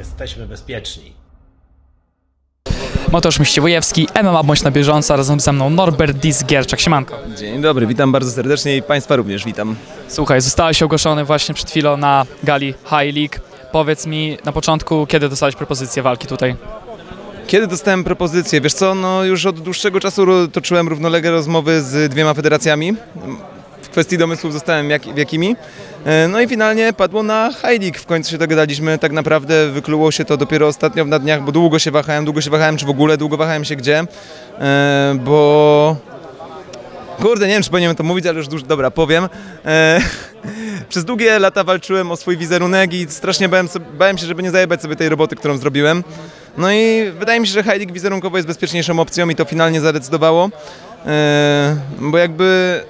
Jesteśmy bezpieczni. Mateusz Miściwojewski, MMA Bądź na bieżąco, razem ze mną Norbert Dis-Gierczak. Siemanko. Dzień dobry, witam bardzo serdecznie i Państwa również witam. Słuchaj, zostałeś ogłoszony właśnie przed chwilą na gali High League. Powiedz mi na początku, kiedy dostałeś propozycję walki tutaj? Kiedy dostałem propozycję? Wiesz co, no już od dłuższego czasu toczyłem równolegle rozmowy z dwiema federacjami. Kwestii domysłów zostałem jak, jakimi. E, No i finalnie padło na League. W końcu się dogadaliśmy. Tak naprawdę wykluło się to dopiero ostatnio na dniach, bo długo się wahałem, długo się wahałem, czy w ogóle, długo wahałem się gdzie, E, bo... Kurde, nie wiem, czy powinienem to mówić, ale już dużo... Dobra, powiem. E, przez długie lata walczyłem o swój wizerunek i strasznie bałem, sobie, bałem się, żeby nie zajebać sobie tej roboty, którą zrobiłem. No i wydaje mi się, że League wizerunkowo jest bezpieczniejszą opcją i to finalnie zadecydowało. Bo jakby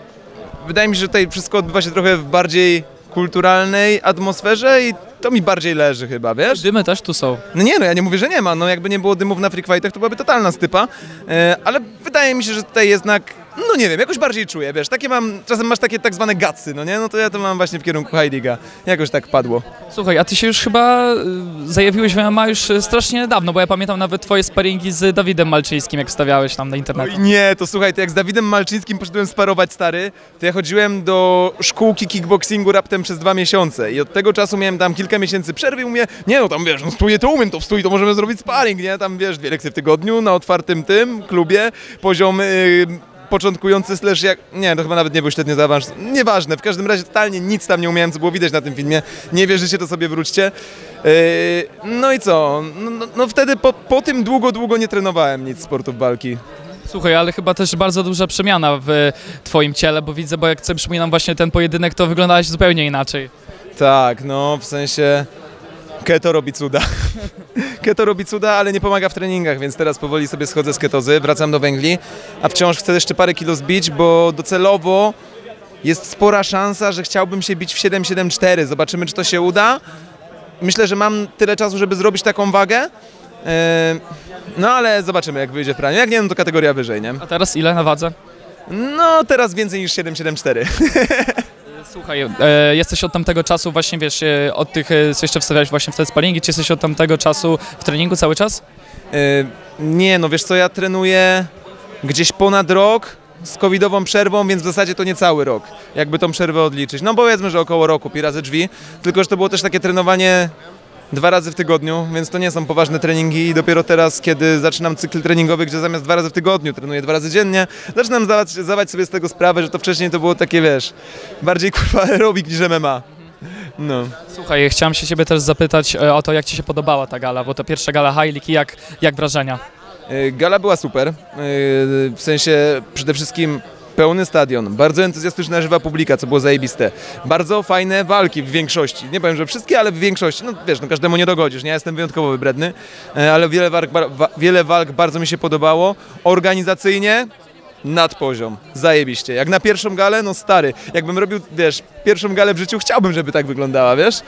wydaje mi się, że tutaj wszystko odbywa się trochę w bardziej kulturalnej atmosferze i to mi bardziej leży chyba, wiesz? Dymy też tu są. No nie, no ja nie mówię, że nie ma, no jakby nie było dymów na freak fightach, to byłaby totalna stypa, e, ale wydaje mi się, że tutaj jednak, no nie wiem, jakoś bardziej czuję, wiesz, takie mam, czasem masz takie tak zwane gatsy, no nie, no to ja to mam właśnie w kierunku League'a, jakoś tak padło. Słuchaj, a ty się już chyba y, zajawiłeś w MMA już y, strasznie dawno, bo ja pamiętam nawet twoje sparingi z Dawidem Malczyńskim, jak stawiałeś tam na internecie. Oj nie, to słuchaj, to jak z Dawidem Malczyńskim poszedłem sparować stary, to ja chodziłem do szkółki kickboxingu raptem przez dwa miesiące i od tego czasu miałem tam kilka miesięcy przerwy i mówię, nie no tam wiesz, no stój, to umiem, to w stój, to możemy zrobić sparring, nie, tam wiesz, dwie lekcje w tygodniu na otwartym tym klubie, poziom... y, początkujący slash jak... Nie, to chyba nawet nie był średnio zaawansowany. Nieważne, w każdym razie totalnie nic tam nie umiałem, co było widać na tym filmie. Nie wierzycie, to sobie wróćcie. Yy, no i co? No, no, no wtedy po, po tym długo, długo nie trenowałem nic sportów walki. Słuchaj, ale chyba też bardzo duża przemiana w twoim ciele, bo widzę, bo jak sobie przypominam właśnie ten pojedynek, to wyglądałeś zupełnie inaczej. Tak, no w sensie keto robi cuda. keto robi cuda, ale nie pomaga w treningach, więc teraz powoli sobie schodzę z ketozy, wracam do węgli, a wciąż chcę jeszcze parę kilo zbić, bo docelowo jest spora szansa, że chciałbym się bić w 7,74. Zobaczymy, czy to się uda. Myślę, że mam tyle czasu, żeby zrobić taką wagę. Yy, No ale zobaczymy, jak wyjdzie w praniu. Jak nie, no to kategoria wyżej, nie? A teraz ile na wadze? No teraz więcej niż 7,74. Słuchaj, e, jesteś od tamtego czasu właśnie, wiesz, e, od tych, e, co jeszcze wstawiałeś właśnie w te sparingi, czy jesteś od tamtego czasu w treningu cały czas? Yy, Nie, no wiesz co, ja trenuję gdzieś ponad rok z covidową przerwą, więc w zasadzie to nie cały rok, jakby tą przerwę odliczyć. No powiedzmy, że około roku, pi razy drzwi, tylko że to było też takie trenowanie dwa razy w tygodniu, więc to nie są poważne treningi i dopiero teraz, kiedy zaczynam cykl treningowy, gdzie zamiast dwa razy w tygodniu trenuję dwa razy dziennie, zaczynam zdawać, zdawać sobie z tego sprawę, że to wcześniej to było takie, wiesz, bardziej kurwa aerobik niż MMA. No. Słuchaj, chciałem się ciebie też zapytać e, o to, jak ci się podobała ta gala, bo to pierwsza gala High League i jak, jak wrażenia? Y, Gala była super, y, w sensie przede wszystkim pełny stadion, bardzo entuzjastyczna żywa publika, co było zajebiste. Bardzo fajne walki w większości, nie powiem, że wszystkie, ale w większości, no wiesz, no każdemu nie dogodzisz, nie, ja jestem wyjątkowo wybredny, y, ale wiele walk, wiele walk bardzo mi się podobało. Organizacyjnie nad poziom, zajebiście. Jak na pierwszą galę, no stary, jakbym robił, wiesz, pierwszą galę w życiu, chciałbym, żeby tak wyglądała, wiesz?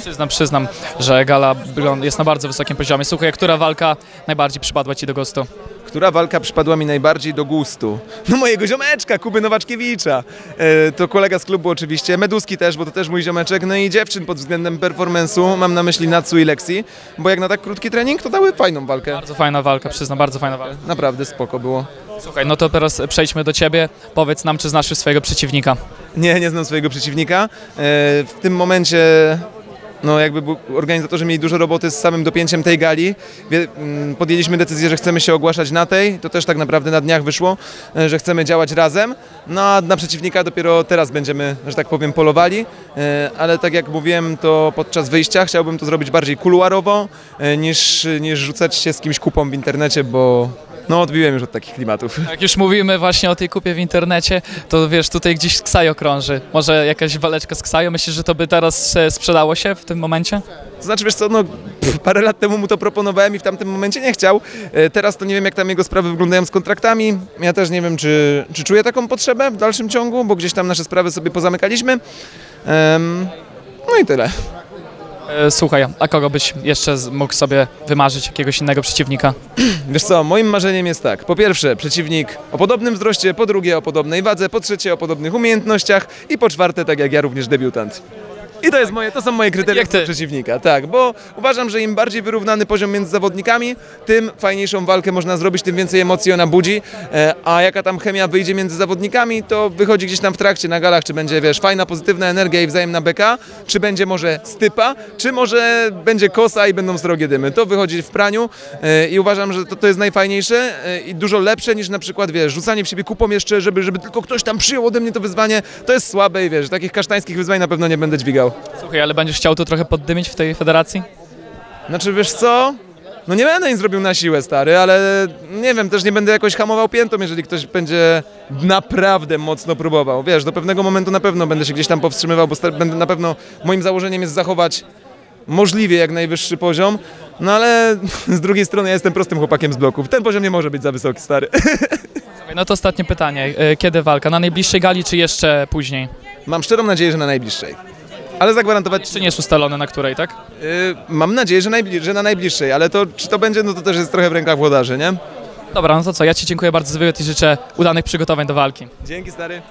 Przyznam, przyznam, że gala jest na bardzo wysokim poziomie. Słuchaj, która walka najbardziej przypadła ci do gustu? Która walka przypadła mi najbardziej do gustu? No mojego ziomeczka, Kuby Nowaczkiewicza. E, to kolega z klubu oczywiście, Meduski też, bo to też mój ziomeczek, no i dziewczyn pod względem performance'u, mam na myśli Natsu i Lexi, bo jak na tak krótki trening, to dały fajną walkę. Bardzo fajna walka, przyznam, bardzo fajna walka. Naprawdę spoko było. Słuchaj, no to teraz przejdźmy do ciebie. Powiedz nam, czy znasz już swojego przeciwnika. Nie, nie znam swojego przeciwnika. E, w tym momencie no jakby organizatorzy mieli dużo roboty z samym dopięciem tej gali. Mm, Podjęliśmy decyzję, że chcemy się ogłaszać na tej. To też tak naprawdę na dniach wyszło, e, że chcemy działać razem. No a na przeciwnika dopiero teraz będziemy, że tak powiem, polowali. E, Ale tak jak mówiłem, to podczas wyjścia chciałbym to zrobić bardziej kuluarowo, e, niż, niż rzucać się z kimś kupą w internecie, bo no odbiłem już od takich klimatów. Jak już mówimy właśnie o tej kupie w internecie, to wiesz, tutaj gdzieś Ksajo krąży. Może jakaś waleczka z Ksajo? Myślisz, że to by teraz sprzedało się w tym momencie? To znaczy, wiesz co, no pff, parę lat temu mu to proponowałem i w tamtym momencie nie chciał. E, Teraz to nie wiem, jak tam jego sprawy wyglądają z kontraktami. Ja też nie wiem, czy, czy czuję taką potrzebę w dalszym ciągu, bo gdzieś tam nasze sprawy sobie pozamykaliśmy. Em, no i tyle. E, Słuchaj, a kogo byś jeszcze mógł sobie wymarzyć, jakiegoś innego przeciwnika? Wiesz co, moim marzeniem jest tak. Po pierwsze, przeciwnik o podobnym wzroście, po drugie o podobnej wadze, po trzecie o podobnych umiejętnościach i po czwarte, tak jak ja, również debiutant. I to, jest moje, to są moje kryteria Jak przeciwnika, tak, bo uważam, że im bardziej wyrównany poziom między zawodnikami, tym fajniejszą walkę można zrobić, tym więcej emocji ona budzi, e, a jaka tam chemia wyjdzie między zawodnikami, to wychodzi gdzieś tam w trakcie na galach, czy będzie, wiesz, fajna, pozytywna energia i wzajemna beka, czy będzie może stypa, czy może będzie kosa i będą srogie dymy. To wychodzi w praniu e, i uważam, że to, to jest najfajniejsze e, i dużo lepsze niż na przykład, wiesz, rzucanie w siebie kupą jeszcze, żeby, żeby tylko ktoś tam przyjął ode mnie to wyzwanie, to jest słabe i wiesz, takich kasztańskich wyzwań na pewno nie będę dźwigał. Słuchaj, ale będziesz chciał to trochę poddymić w tej federacji? Znaczy, wiesz co? No nie będę nic zrobił na siłę, stary, ale nie wiem, też nie będę jakoś hamował piętą, jeżeli ktoś będzie naprawdę mocno próbował. Wiesz, do pewnego momentu na pewno będę się gdzieś tam powstrzymywał, bo będę na pewno, moim założeniem jest zachować możliwie jak najwyższy poziom, no ale z drugiej strony ja jestem prostym chłopakiem z bloków. Ten poziom nie może być za wysoki, stary. No to ostatnie pytanie. E, Kiedy walka? Na najbliższej gali, czy jeszcze później? Mam szczerą nadzieję, że na najbliższej. Ale zagwarantować Jeszcze nie jest ustalone, na której, tak? Yy, mam nadzieję, że, że na najbliższej, ale to czy to będzie, no to też jest trochę w rękach włodarzy, nie? Dobra, no to co, ja Ci dziękuję bardzo za wywiad i życzę udanych przygotowań do walki. Dzięki stary.